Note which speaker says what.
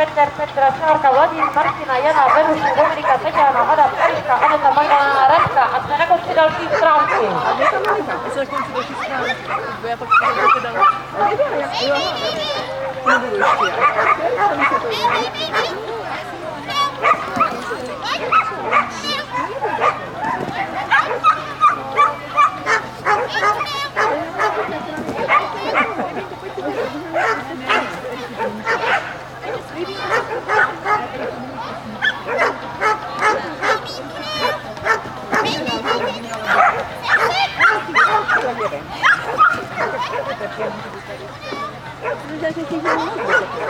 Speaker 1: Peter, Petra, Siarka, Vladimir, Martina, Jana, Venuši, Dominika, Tatiana, Adam, Eliška, Aneta, Magdalena, Radka a jsme na konci další stránky.
Speaker 2: A tam nechám, to se končí další strany. Bo já pak půjdu do pedala. Ale já, jo, aha. Nebudu ještě já. Já jsem se to Je Vous avez quelque